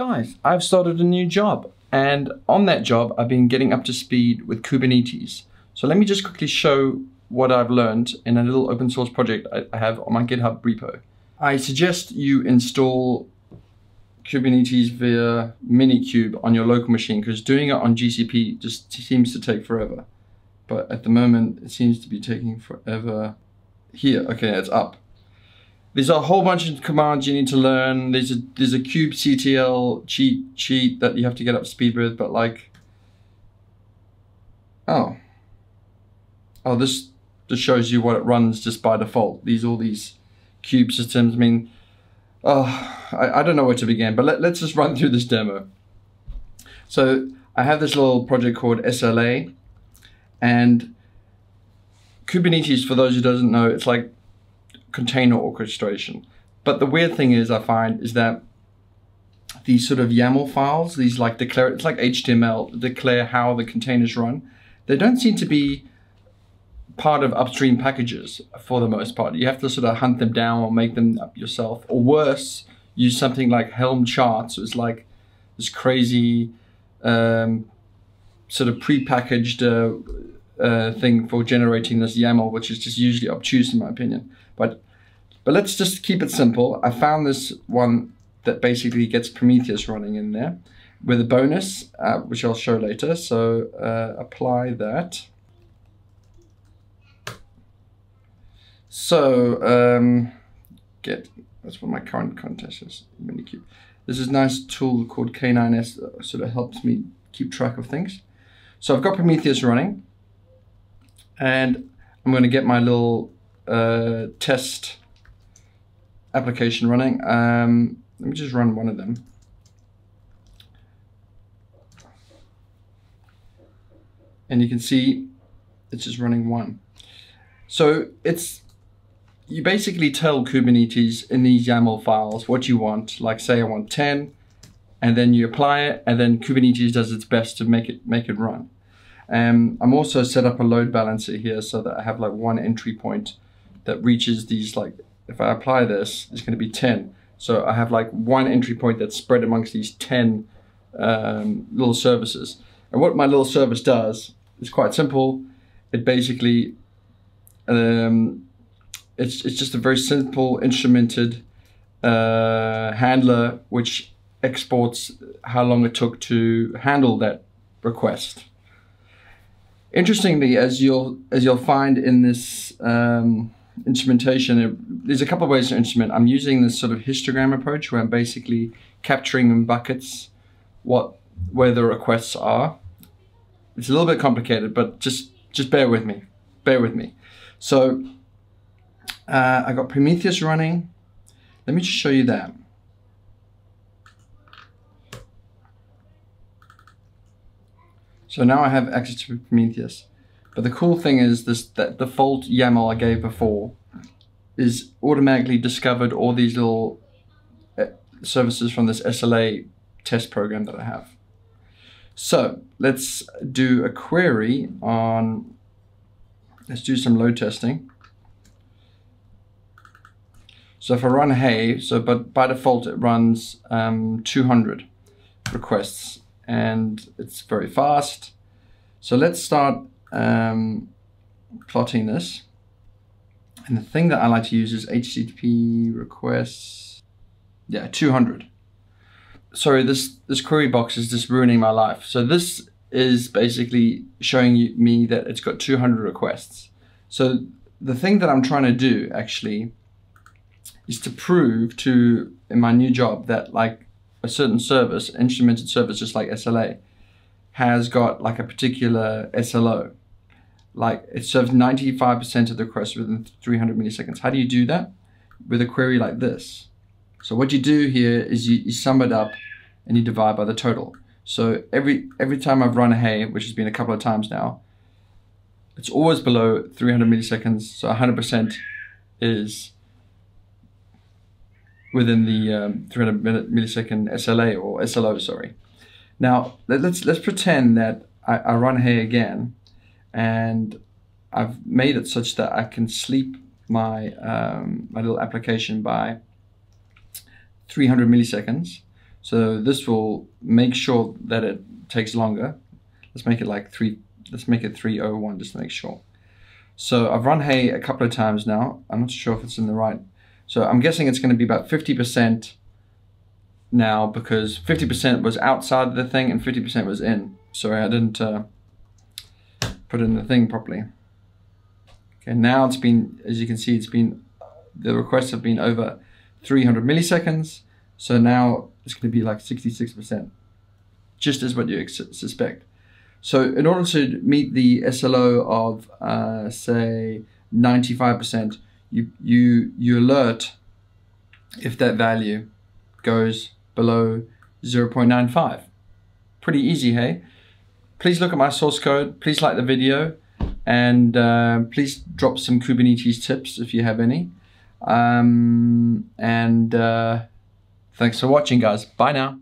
Guys, I've started a new job and on that job I've been getting up to speed with Kubernetes. So let me just quickly show what I've learned in a little open source project I have on my GitHub repo. I suggest you install Kubernetes via Minikube on your local machine because doing it on GCP just seems to take forever. But at the moment, it seems to be taking forever. Here, okay, it's up. There's a whole bunch of commands you need to learn. There's a there's a kubectl cheat sheet that you have to get up speed with, but like, oh, oh, this just shows you what it runs just by default. These all these kube-systems. I mean, oh, I, I don't know where to begin, but let, let's just run through this demo. So I have this little project called SLA, and Kubernetes, for those who doesn't know, it's like container orchestration. But the weird thing is, I find, is that these sort of YAML files, these like declare, it's like HTML, declare how the containers run. They don't seem to be part of upstream packages for the most part. You have to sort of hunt them down or make them up yourself. Or worse, use something like Helm charts. It's like this crazy um, sort of pre-packaged uh, uh, thing for generating this YAML, which is just usually obtuse in my opinion. But but let's just keep it simple. I found this one that basically gets Prometheus running in there with a bonus, uh, which I'll show later. So uh, apply that. So um, get, that's what my current contest is, Minikube. This is a nice tool called K9S that sort of helps me keep track of things. So I've got Prometheus running and I'm going to get my little uh, test application running. Um, let me just run one of them. And you can see it's just running one. So it's you basically tell Kubernetes in these YAML files what you want. Like say I want 10, and then you apply it, and then Kubernetes does its best to make it make it run. Um, I'm also set up a load balancer here so that I have like one entry point that reaches these like, if I apply this, it's going to be 10. So I have like one entry point that's spread amongst these 10 um, little services. And what my little service does is quite simple. It basically, um, it's, it's just a very simple instrumented uh, handler which exports how long it took to handle that request. Interestingly, as you'll as you'll find in this um, instrumentation, it, there's a couple of ways to instrument. I'm using this sort of histogram approach where I'm basically capturing in buckets what where the requests are. It's a little bit complicated, but just just bear with me. Bear with me. So uh, I got Prometheus running. Let me just show you that. So now I have access to Prometheus. But the cool thing is this that the default YAML I gave before is automatically discovered all these little uh, services from this SLA test program that I have. So let's do a query on, let's do some load testing. So if I run hey, so but by default it runs um, 200 requests and it's very fast. So let's start um, plotting this. And the thing that I like to use is HTTP requests. Yeah, 200. Sorry, this, this query box is just ruining my life. So this is basically showing you, me that it's got 200 requests. So the thing that I'm trying to do actually is to prove to in my new job that like a certain service, instrumented service, just like SLA, has got like a particular SLO. Like it serves 95% of the requests within 300 milliseconds. How do you do that? With a query like this. So what you do here is you, you sum it up and you divide by the total. So every every time I've run a hey, which has been a couple of times now, it's always below 300 milliseconds. So 100% is within the um, 300 millisecond SLA or SLO, sorry. Now let, us let's pretend that I, I run hey again, and I've made it such that I can sleep my um, my little application by 300 milliseconds. So this will make sure that it takes longer. Let's make it like three, let's make it 301 just to make sure. So I've run hey a couple of times now. I'm not sure if it's in the right. So I'm guessing it's going to be about 50% now because 50% was outside the thing and 50% was in. Sorry, I didn't uh, put in the thing properly. Okay, now it's been, as you can see, it's been, the requests have been over 300 milliseconds. So now it's going to be like 66%, just as what you suspect. So in order to meet the SLO of, uh, say, 95%, you, you, you alert if that value goes below 0.95. Pretty easy, hey? Please look at my source code. Please like the video. And uh, please drop some Kubernetes tips if you have any. Um, and uh, thanks for watching, guys. Bye now.